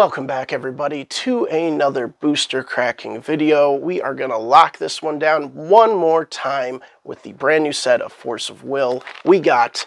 Welcome back everybody to another booster cracking video. We are going to lock this one down one more time with the brand new set of Force of Will. We got...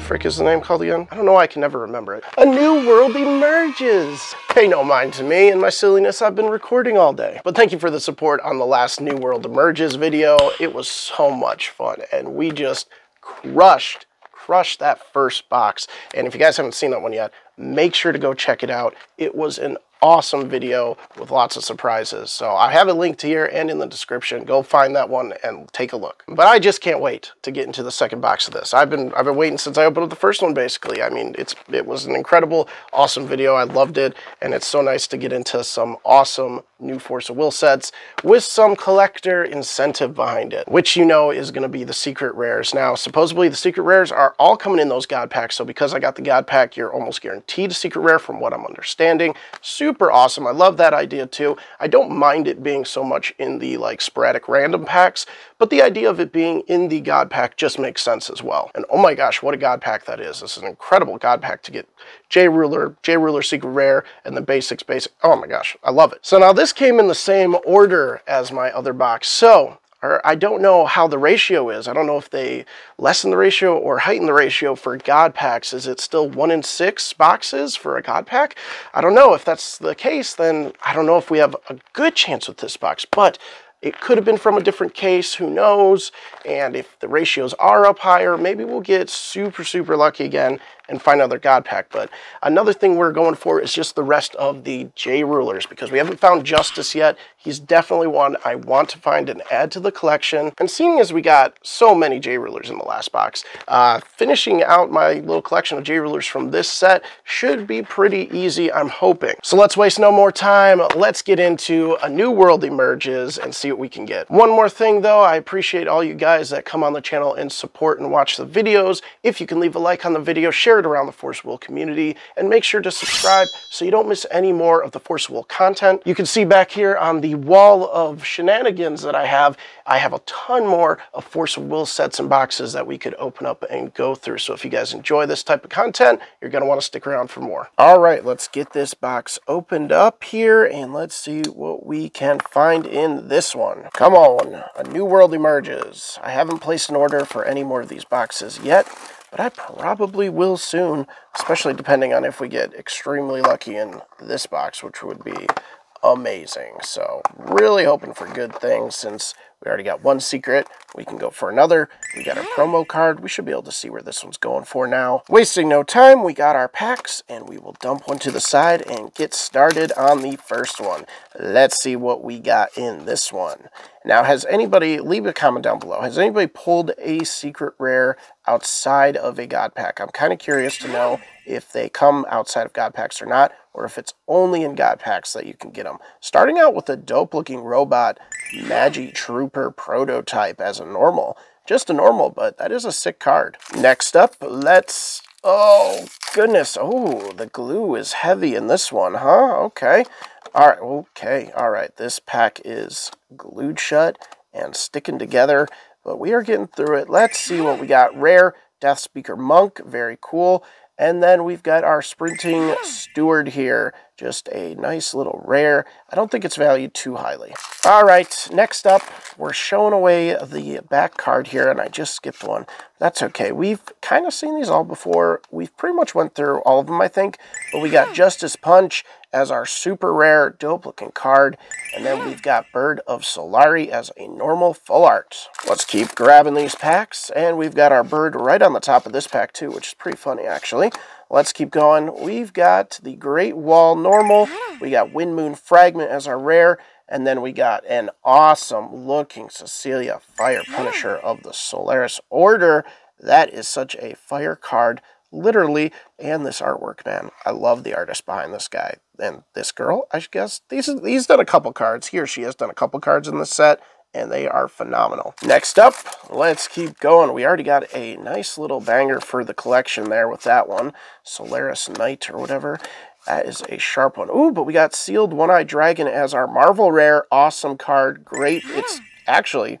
Frick is the name called again? I don't know I can never remember it. A new world emerges! Pay no mind to me and my silliness I've been recording all day. But thank you for the support on the last New World Emerges video. It was so much fun and we just crushed crushed that first box. And if you guys haven't seen that one yet, make sure to go check it out. It was an awesome video with lots of surprises. So I have it linked here and in the description. Go find that one and take a look. But I just can't wait to get into the second box of this. I've been I've been waiting since I opened up the first one basically. I mean, it's it was an incredible, awesome video. I loved it and it's so nice to get into some awesome new Force of Will sets with some collector incentive behind it, which you know is going to be the secret rares. Now, supposedly the secret rares are all coming in those God packs. So because I got the God pack, you're almost guaranteed a secret rare from what I'm understanding. Super super awesome. I love that idea too. I don't mind it being so much in the like sporadic random packs, but the idea of it being in the God pack just makes sense as well. And oh my gosh, what a God pack that is. This is an incredible God pack to get J Ruler, J Ruler Secret Rare, and the basics basic. Oh my gosh, I love it. So now this came in the same order as my other box. So or I don't know how the ratio is. I don't know if they lessen the ratio or heighten the ratio for God packs. Is it still one in six boxes for a God pack? I don't know. If that's the case, then I don't know if we have a good chance with this box. But it could have been from a different case, who knows? And if the ratios are up higher, maybe we'll get super, super lucky again and find another God pack. But another thing we're going for is just the rest of the J rulers because we haven't found Justice yet. He's definitely one I want to find and add to the collection. And seeing as we got so many J rulers in the last box, uh, finishing out my little collection of J rulers from this set should be pretty easy, I'm hoping. So let's waste no more time. Let's get into a new world emerges and see what we can get. One more thing though, I appreciate all you guys that come on the channel and support and watch the videos. If you can leave a like on the video, share around the Force Will community, and make sure to subscribe so you don't miss any more of the Force Will content. You can see back here on the wall of shenanigans that I have, I have a ton more of Force Will sets and boxes that we could open up and go through. So if you guys enjoy this type of content, you're going to want to stick around for more. All right, let's get this box opened up here and let's see what we can find in this one. Come on, a new world emerges. I haven't placed an order for any more of these boxes yet, but I probably will soon, especially depending on if we get extremely lucky in this box, which would be amazing. So really hoping for good things since we already got one secret. We can go for another. We got our promo card. We should be able to see where this one's going for now. Wasting no time, we got our packs, and we will dump one to the side and get started on the first one. Let's see what we got in this one. Now, has anybody, leave a comment down below, has anybody pulled a secret rare outside of a God pack? I'm kind of curious to know if they come outside of God packs or not, or if it's only in God packs that you can get them. Starting out with a dope-looking robot Magi Trooper prototype as a normal. Just a normal, but that is a sick card. Next up, let's... Oh, goodness. Oh, the glue is heavy in this one, huh? Okay. All right, okay. All right, this pack is glued shut and sticking together, but we are getting through it. Let's see what we got. Rare Death Speaker Monk, very cool. And then we've got our sprinting steward here. Just a nice little rare. I don't think it's valued too highly. All right, next up, we're showing away the back card here, and I just skipped one. That's okay. We've kind of seen these all before. We've pretty much went through all of them, I think. But we got hmm. Justice Punch as our super rare, dope-looking card. And then we've got Bird of Solari as a normal full art. Let's keep grabbing these packs. And we've got our bird right on the top of this pack, too, which is pretty funny, actually. Let's keep going. We've got the Great Wall normal. We got Wind Moon Fragment as our rare. And then we got an awesome looking Cecilia Fire Punisher of the Solaris Order. That is such a fire card, literally. And this artwork, man. I love the artist behind this guy. And this girl, I guess. These, he's done a couple cards. He or she has done a couple cards in the set and they are phenomenal. Next up, let's keep going. We already got a nice little banger for the collection there with that one. Solaris Knight or whatever. That is a sharp one. Ooh, but we got Sealed One-Eyed Dragon as our Marvel Rare. Awesome card. Great. It's actually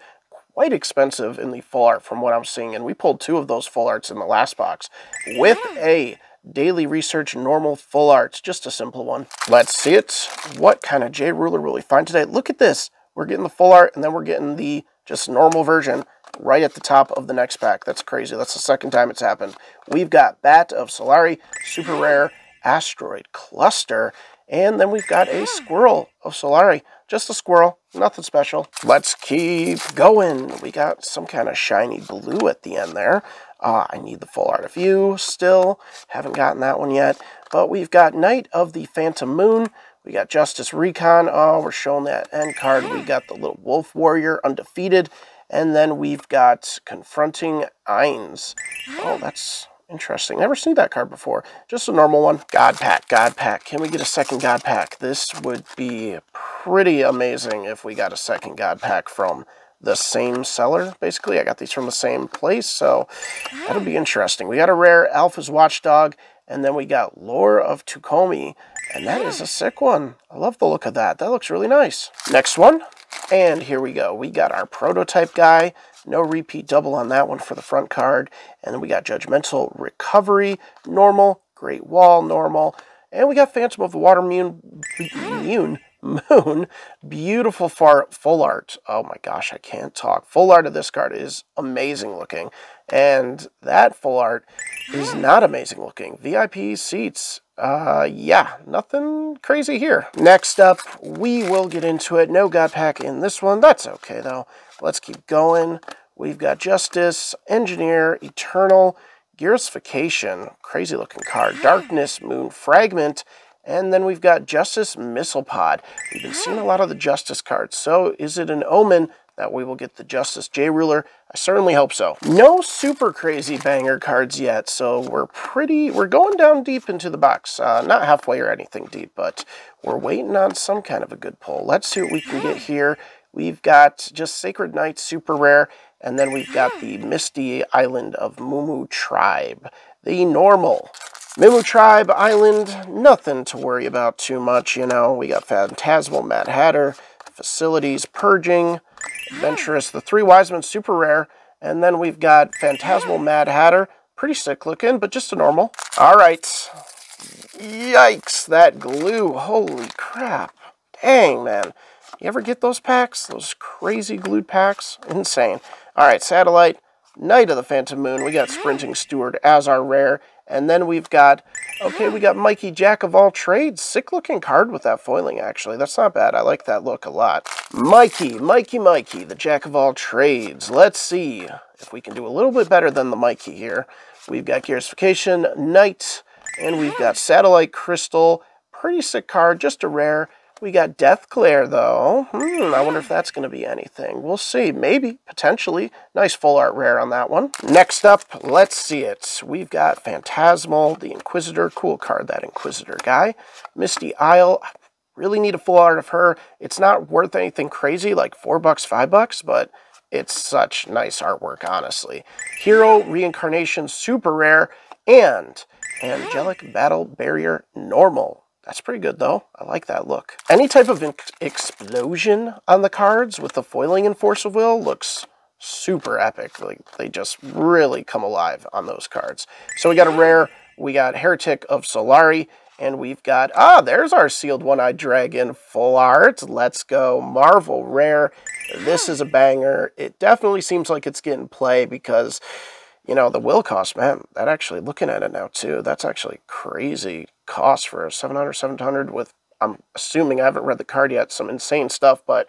quite expensive in the full art from what I'm seeing. And we pulled two of those full arts in the last box with a Daily Research Normal Full Arts. Just a simple one. Let's see it. What kind of J Ruler will we find today? Look at this. We're getting the full art, and then we're getting the just normal version right at the top of the next pack. That's crazy. That's the second time it's happened. We've got Bat of Solari, Super Rare, Asteroid Cluster, and then we've got a Squirrel of Solari. Just a squirrel, nothing special. Let's keep going. We got some kind of shiny blue at the end there. Uh, I need the full art of you still. Haven't gotten that one yet. But we've got Knight of the Phantom Moon. We got Justice Recon. Oh, we're showing that end card. We got the little Wolf Warrior undefeated. And then we've got Confronting Ainz. Oh, that's interesting. Never seen that card before. Just a normal one. God Pack, God Pack. Can we get a second God Pack? This would be pretty amazing if we got a second God Pack from the same seller, basically. I got these from the same place, so that'll be interesting. We got a rare Alpha's Watchdog, and then we got Lore of Tukomi, and that is a sick one. I love the look of that. That looks really nice. Next one, and here we go. We got our prototype guy. No repeat double on that one for the front card. And then we got Judgmental Recovery, normal. Great Wall, normal. And we got Phantom of the Water Moon, Moon. Beautiful far, full art. Oh my gosh, I can't talk. Full art of this card is amazing looking. And that full art is not amazing looking. VIP seats. Uh, yeah, nothing crazy here. Next up, we will get into it. No God Pack in this one. That's okay, though. Let's keep going. We've got Justice, Engineer, Eternal, Gearification, crazy looking card, Darkness, Moon Fragment, and then we've got Justice Missile Pod. We've been seeing a lot of the Justice cards, so is it an omen that we will get the Justice J Ruler? I certainly hope so. No super crazy banger cards yet, so we're pretty, we're going down deep into the box. Uh, not halfway or anything deep, but we're waiting on some kind of a good pull. Let's see what we can get here. We've got just Sacred Knight, super rare, and then we've got the Misty Island of Mumu Tribe, the normal. Mumu Tribe Island, nothing to worry about too much, you know. We got Phantasmal Mad Hatter, Facilities Purging, Adventurous, the Three Wise Men, super rare, and then we've got Phantasmal Mad Hatter, pretty sick looking, but just a normal. All right. Yikes, that glue, holy crap. Dang, man. You ever get those packs? Those crazy glued packs? Insane. All right, Satellite, Knight of the Phantom Moon. We got Sprinting Steward as our rare. And then we've got, okay, we got Mikey Jack of all trades. Sick looking card with that foiling, actually. That's not bad. I like that look a lot. Mikey, Mikey, Mikey, the Jack of all trades. Let's see if we can do a little bit better than the Mikey here. We've got Gearsification, Knight, and we've got Satellite Crystal. Pretty sick card, just a rare. We got Deathglare, though. Hmm, I wonder if that's going to be anything. We'll see. Maybe, potentially. Nice full art rare on that one. Next up, let's see it. We've got Phantasmal, the Inquisitor. Cool card, that Inquisitor guy. Misty Isle. Really need a full art of her. It's not worth anything crazy, like four bucks, five bucks, but it's such nice artwork, honestly. Hero Reincarnation, super rare, and Angelic Battle Barrier, normal. That's pretty good though. I like that look. Any type of explosion on the cards with the foiling and force of will looks super epic. Like they just really come alive on those cards. So we got a rare, we got Heretic of Solari, and we've got, ah, there's our sealed one-eyed dragon full art. Let's go. Marvel rare. This is a banger. It definitely seems like it's getting play because you know, the will cost, man, that actually, looking at it now too, that's actually crazy cost for a 700, 700 with, I'm assuming I haven't read the card yet, some insane stuff, but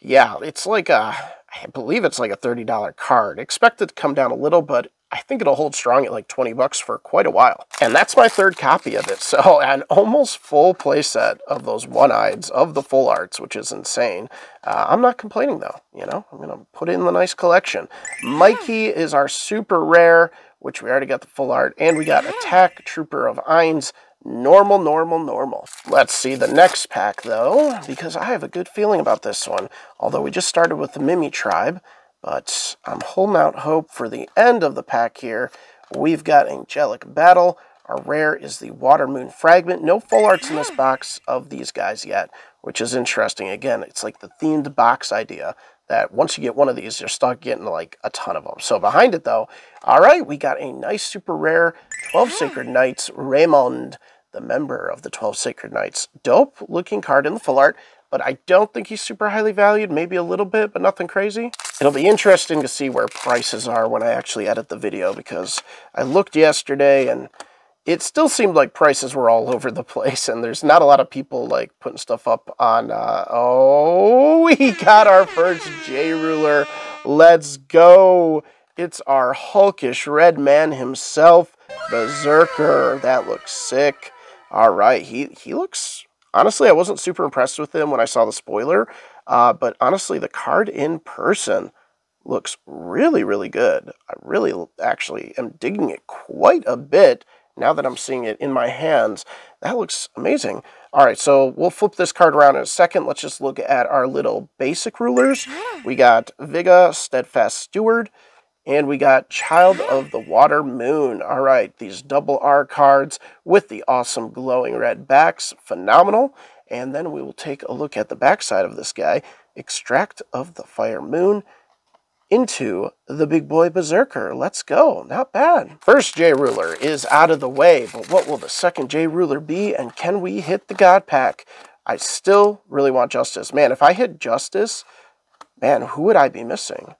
yeah, it's like a, I believe it's like a $30 card. Expect it to come down a little, but I think it'll hold strong at like 20 bucks for quite a while. And that's my third copy of it. So an almost full playset of those one-eyeds of the full arts, which is insane. Uh, I'm not complaining though, you know, I'm going to put in the nice collection. Mikey is our super rare, which we already got the full art, and we got Attack Trooper of Ainz, normal, normal, normal. Let's see the next pack though, because I have a good feeling about this one. Although we just started with the Mimi Tribe, but I'm holding out hope for the end of the pack here. We've got Angelic Battle. Our rare is the Water Moon Fragment. No full arts in this box of these guys yet, which is interesting. Again, it's like the themed box idea that once you get one of these, you're stuck getting like a ton of them. So behind it though, all right, we got a nice super rare 12 Sacred Knights Raymond, the member of the 12 Sacred Knights. Dope looking card in the full art, but I don't think he's super highly valued, maybe a little bit, but nothing crazy. It'll be interesting to see where prices are when I actually edit the video because I looked yesterday and it still seemed like prices were all over the place and there's not a lot of people like putting stuff up on uh, oh we got our first j ruler. Let's go. It's our hulkish red man himself berserker. That looks sick. All right he he looks honestly i wasn't super impressed with him when i saw the spoiler uh, but honestly the card in person looks really really good. I really actually am digging it quite a bit now that I'm seeing it in my hands, that looks amazing. All right, so we'll flip this card around in a second. Let's just look at our little basic rulers. We got Viga, Steadfast Steward, and we got Child of the Water Moon. All right, these double R cards with the awesome glowing red backs. Phenomenal. And then we will take a look at the backside of this guy. Extract of the Fire Moon into the big boy berserker. Let's go. Not bad. First J ruler is out of the way, but what will the second J ruler be? And can we hit the God pack? I still really want justice. Man, if I hit justice, man, who would I be missing?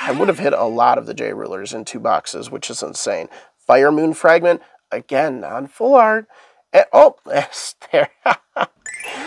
I would have hit a lot of the J rulers in two boxes, which is insane. Fire Moon Fragment, again, non full art. And, oh, there.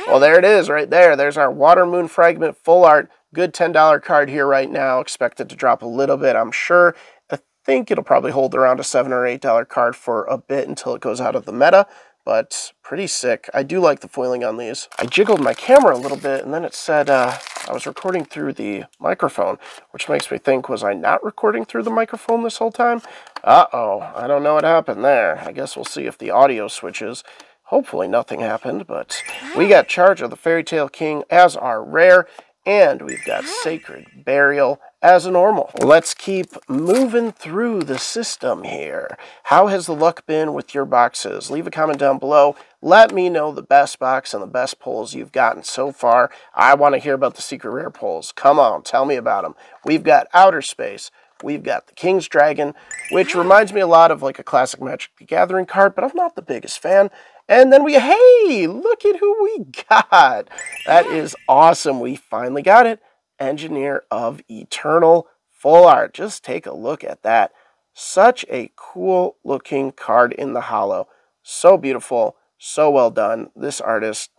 well, there it is right there. There's our Water Moon Fragment full art Good $10 card here right now. Expected to drop a little bit, I'm sure. I think it'll probably hold around a 7 or $8 card for a bit until it goes out of the meta, but pretty sick. I do like the foiling on these. I jiggled my camera a little bit, and then it said uh, I was recording through the microphone, which makes me think, was I not recording through the microphone this whole time? Uh-oh, I don't know what happened there. I guess we'll see if the audio switches. Hopefully nothing happened, but we got Charge of the Fairy Tale King as our rare, and we've got Sacred Burial as a normal. Let's keep moving through the system here. How has the luck been with your boxes? Leave a comment down below. Let me know the best box and the best pulls you've gotten so far. I want to hear about the secret rare pulls. Come on, tell me about them. We've got Outer Space. We've got the King's Dragon, which reminds me a lot of like a classic Magic the Gathering card, but I'm not the biggest fan. And then we, hey, look at who we got. That is awesome. We finally got it. Engineer of Eternal Full Art. Just take a look at that. Such a cool looking card in the hollow. So beautiful. So well done. This artist,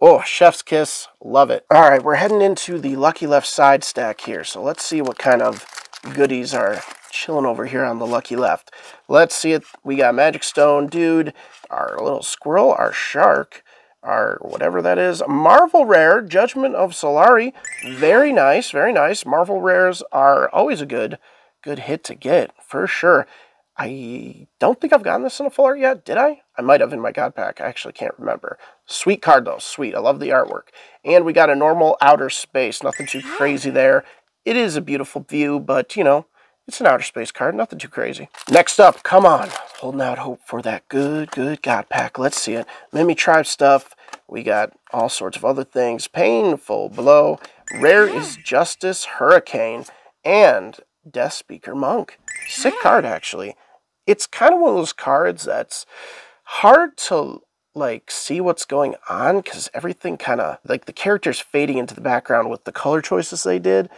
oh, chef's kiss. Love it. All right, we're heading into the lucky left side stack here. So let's see what kind of goodies are chilling over here on the lucky left. Let's see it. We got Magic Stone, dude, our little squirrel, our shark, our whatever that is. Marvel Rare, Judgment of Solari. Very nice, very nice. Marvel Rares are always a good, good hit to get, for sure. I don't think I've gotten this in a full art yet, did I? I might have in my God pack. I actually can't remember. Sweet card, though. Sweet. I love the artwork. And we got a normal outer space. Nothing too crazy there. It is a beautiful view, but, you know, it's an outer space card, nothing too crazy. Next up, come on. Holding out hope for that good, good God pack. Let's see it. Mimi Tribe stuff. We got all sorts of other things. Painful Blow. Rare is Justice Hurricane. And Death Speaker Monk. Sick card, actually. It's kind of one of those cards that's hard to like see what's going on because everything kind of like the characters fading into the background with the color choices they did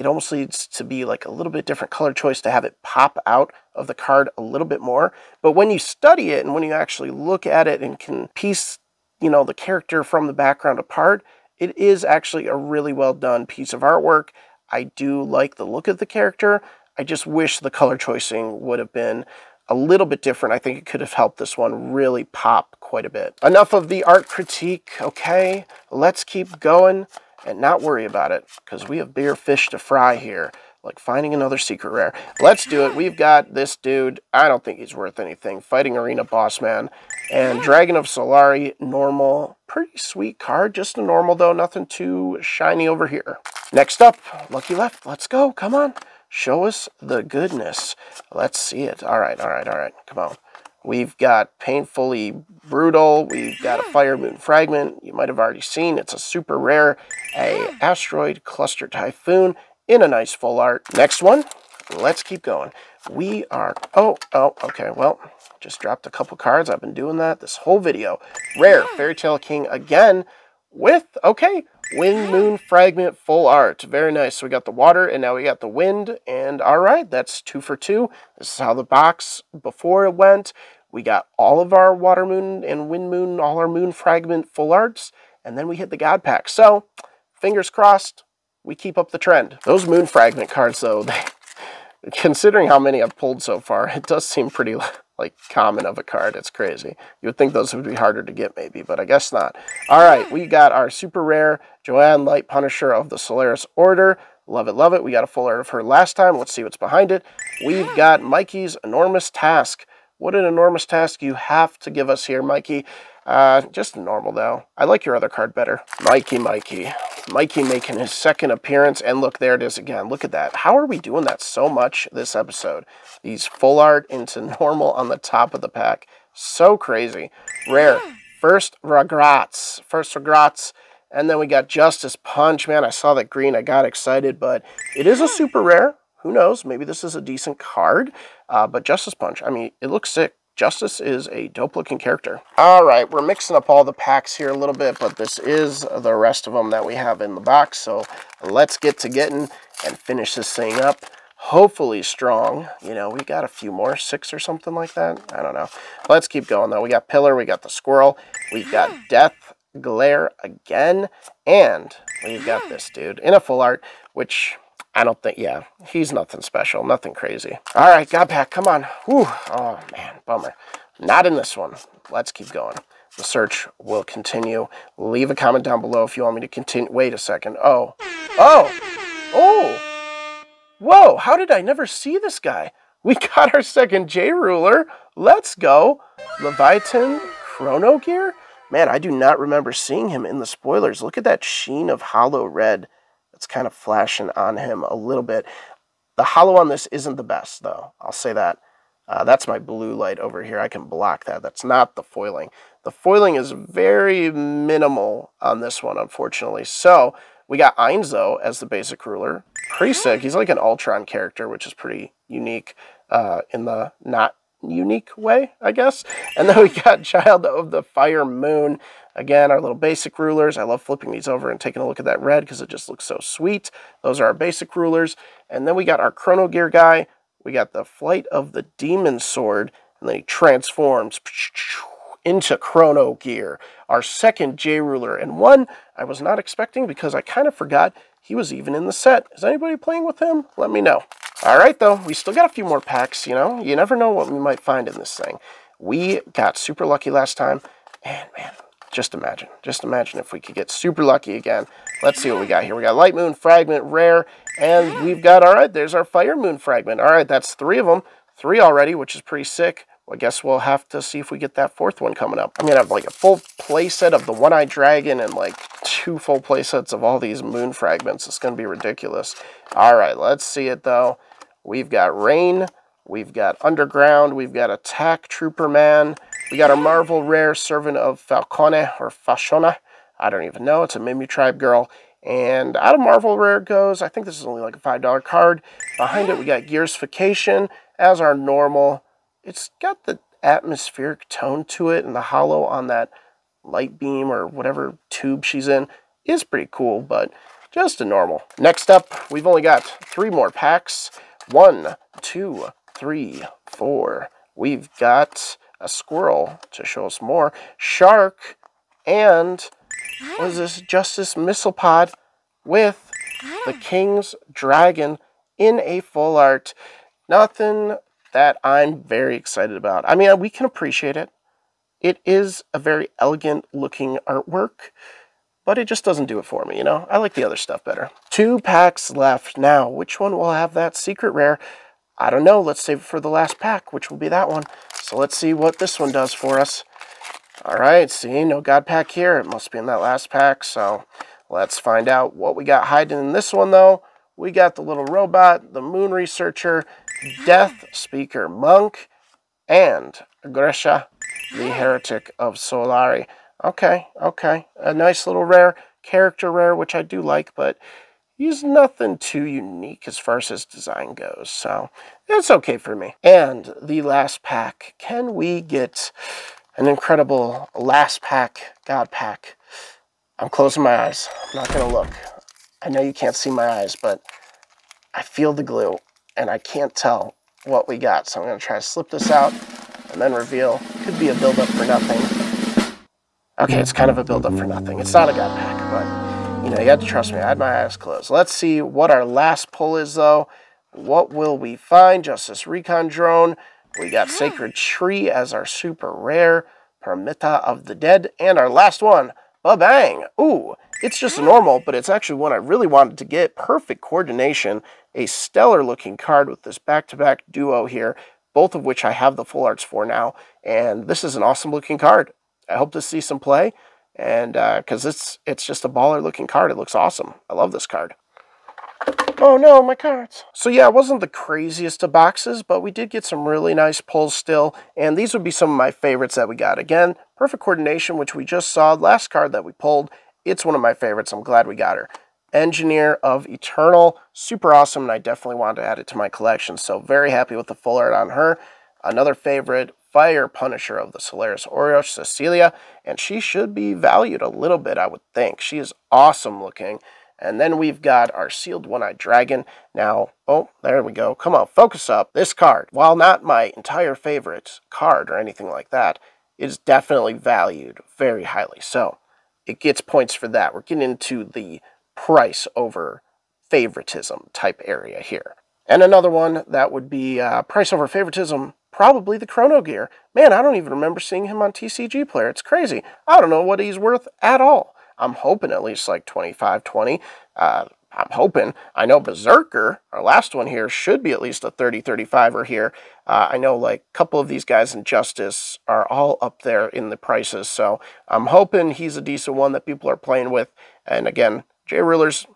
it almost needs to be like a little bit different color choice to have it pop out of the card a little bit more. But when you study it and when you actually look at it and can piece, you know, the character from the background apart, it is actually a really well done piece of artwork. I do like the look of the character. I just wish the color choicing would have been a little bit different. I think it could have helped this one really pop quite a bit. Enough of the art critique, okay? Let's keep going and not worry about it because we have bigger fish to fry here like finding another secret rare. Let's do it. We've got this dude. I don't think he's worth anything. Fighting Arena Boss Man. And Dragon of Solari, normal. Pretty sweet card. Just a normal, though. Nothing too shiny over here. Next up, Lucky Left. Let's go. Come on. Show us the goodness. Let's see it. All right, all right, all right. Come on. We've got Painfully Brutal. We've got a Fire Moon Fragment. You might have already seen it's a super rare, a Asteroid Cluster Typhoon in a nice full art. Next one, let's keep going. We are, oh, oh, okay, well, just dropped a couple cards. I've been doing that this whole video. Rare Fairy Tale King again with, okay, Wind Moon Fragment Full Art. Very nice. So we got the water and now we got the wind. And all right, that's two for two. This is how the box before it went. We got all of our Water Moon and Wind Moon, all our Moon Fragment Full Arts. And then we hit the God Pack. So, fingers crossed, we keep up the trend. Those Moon Fragment cards, though, they, considering how many I've pulled so far, it does seem pretty like common of a card. It's crazy. You would think those would be harder to get maybe, but I guess not. All right, we got our super rare Joanne Light Punisher of the Solaris Order. Love it, love it. We got a full art of her last time. Let's see what's behind it. We've got Mikey's Enormous Task. What an enormous task you have to give us here, Mikey. Uh, just normal, though. I like your other card better. Mikey, Mikey. Mikey making his second appearance. And look, there it is again. Look at that. How are we doing that so much this episode? These full art into normal on the top of the pack. So crazy. Rare. First regrets. First regrets. And then we got Justice Punch. Man, I saw that green. I got excited. But it is a super rare. Who knows? Maybe this is a decent card. Uh, but Justice Punch, I mean, it looks sick. Justice is a dope looking character. All right, we're mixing up all the packs here a little bit, but this is the rest of them that we have in the box. So let's get to getting and finish this thing up. Hopefully strong. You know, we got a few more, six or something like that. I don't know. Let's keep going though. We got Pillar, we got the Squirrel, we've got Death Glare again, and we've got this dude in a full art, which I don't think, yeah, he's nothing special, nothing crazy. All right, God Pack, come on. Whew. Oh, man, bummer. Not in this one. Let's keep going. The search will continue. Leave a comment down below if you want me to continue. Wait a second. Oh. Oh. Oh. Whoa, how did I never see this guy? We got our second J-Ruler. Let's go. Leviathan Chrono Gear? Man, I do not remember seeing him in the spoilers. Look at that sheen of hollow red. It's kind of flashing on him a little bit. The hollow on this isn't the best, though. I'll say that. Uh, that's my blue light over here. I can block that. That's not the foiling. The foiling is very minimal on this one, unfortunately. So we got Einzo as the basic ruler. Pretty sick. He's like an Ultron character, which is pretty unique uh, in the not unique way, I guess. And then we got Child of the Fire Moon. Again, our little basic rulers. I love flipping these over and taking a look at that red because it just looks so sweet. Those are our basic rulers. And then we got our Chrono Gear guy. We got the Flight of the Demon Sword. And then he transforms into Chrono Gear, our second J ruler, and one I was not expecting because I kind of forgot he was even in the set. Is anybody playing with him? Let me know. All right, though, we still got a few more packs, you know? You never know what we might find in this thing. We got super lucky last time, and man, just imagine. Just imagine if we could get super lucky again. Let's see what we got here. We got Light Moon Fragment, Rare, and we've got, all right, there's our Fire Moon Fragment. All right, that's three of them. Three already, which is pretty sick. I guess we'll have to see if we get that fourth one coming up. I'm going to have like a full playset of the One-Eyed Dragon and like two full playsets of all these moon fragments. It's going to be ridiculous. All right, let's see it though. We've got Rain. We've got Underground. We've got Attack Trooper Man. We got our Marvel Rare Servant of Falcone or Fashona. I don't even know. It's a Mimi Tribe girl. And out of Marvel Rare goes, I think this is only like a $5 card. Behind it, we got Gearsfication as our normal. It's got the atmospheric tone to it, and the hollow on that light beam or whatever tube she's in is pretty cool, but just a normal. Next up, we've only got three more packs. One, two, three, four. We've got a squirrel to show us more, shark, and what is this? Justice Missile Pod with the King's Dragon in a full art. Nothing that I'm very excited about. I mean, we can appreciate it. It is a very elegant looking artwork, but it just doesn't do it for me, you know? I like the other stuff better. Two packs left. Now, which one will have that secret rare? I don't know. Let's save it for the last pack, which will be that one. So let's see what this one does for us. All right, see, no God pack here. It must be in that last pack. So let's find out what we got hiding in this one, though. We got the little robot, the moon researcher, death speaker monk, and Grisha, the Heretic of Solari. Okay, okay. A nice little rare, character rare, which I do like, but he's nothing too unique as far as his design goes, so it's okay for me. And the last pack, can we get an incredible last pack, God pack? I'm closing my eyes. I'm not going to look. I know you can't see my eyes, but I feel the glue, and I can't tell what we got. So I'm going to try to slip this out and then reveal. Could be a build-up for nothing. Okay, it's kind of a build-up for nothing. It's not a God pack, but, you know, you have to trust me. I had my eyes closed. Let's see what our last pull is, though. What will we find? Justice Recon Drone. We got Sacred Tree as our super rare. Permita of the Dead. And our last one, Ba-bang! Ooh, it's just a normal, but it's actually one I really wanted to get. Perfect coordination. A stellar looking card with this back-to-back -back duo here, both of which I have the full arts for now. And this is an awesome looking card. I hope to see some play, and because uh, it's it's just a baller looking card. It looks awesome. I love this card. Oh no, my cards. So yeah, it wasn't the craziest of boxes, but we did get some really nice pulls still, and these would be some of my favorites that we got. Again, Perfect Coordination, which we just saw, last card that we pulled, it's one of my favorites. I'm glad we got her. Engineer of Eternal, super awesome, and I definitely wanted to add it to my collection, so very happy with the full art on her. Another favorite, Fire Punisher of the Solaris Order, Cecilia, and she should be valued a little bit, I would think. She is awesome looking. And then we've got our sealed one-eyed dragon. Now, oh, there we go. Come on, focus up. This card, while not my entire favorite card or anything like that, is definitely valued very highly. So it gets points for that. We're getting into the price over favoritism type area here. And another one that would be uh, price over favoritism, probably the Chrono Gear. Man, I don't even remember seeing him on TCG Player. It's crazy. I don't know what he's worth at all. I'm hoping at least like 25, 20. Uh, I'm hoping. I know Berserker, our last one here, should be at least a 30, 35er here. Uh, I know like a couple of these guys in Justice are all up there in the prices, so I'm hoping he's a decent one that people are playing with. And again, J Rulers,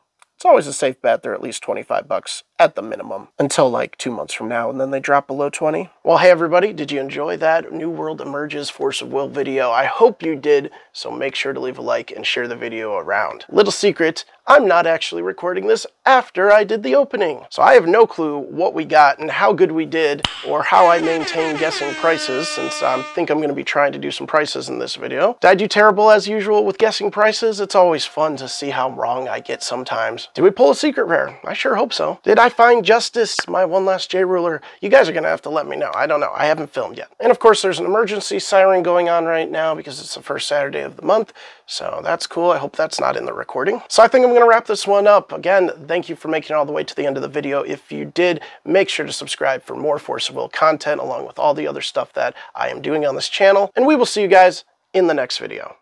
it's always a safe bet. They're at least 25 bucks at the minimum until like two months from now, and then they drop below 20. Well, hey everybody, did you enjoy that New World Emerges Force of Will video? I hope you did, so make sure to leave a like and share the video around. Little secret, I'm not actually recording this after I did the opening. So I have no clue what we got and how good we did or how I maintain guessing prices since I think I'm going to be trying to do some prices in this video. Did I do terrible as usual with guessing prices? It's always fun to see how wrong I get sometimes. Did we pull a secret rare? I sure hope so. Did I find Justice, my one last J Ruler? You guys are going to have to let me know. I don't know. I haven't filmed yet. And of course there's an emergency siren going on right now because it's the first Saturday of the month. So that's cool. I hope that's not in the recording. So I think I'm going to wrap this one up. Again, thank you for making it all the way to the end of the video. If you did, make sure to subscribe for more Force of Will content along with all the other stuff that I am doing on this channel. And we will see you guys in the next video.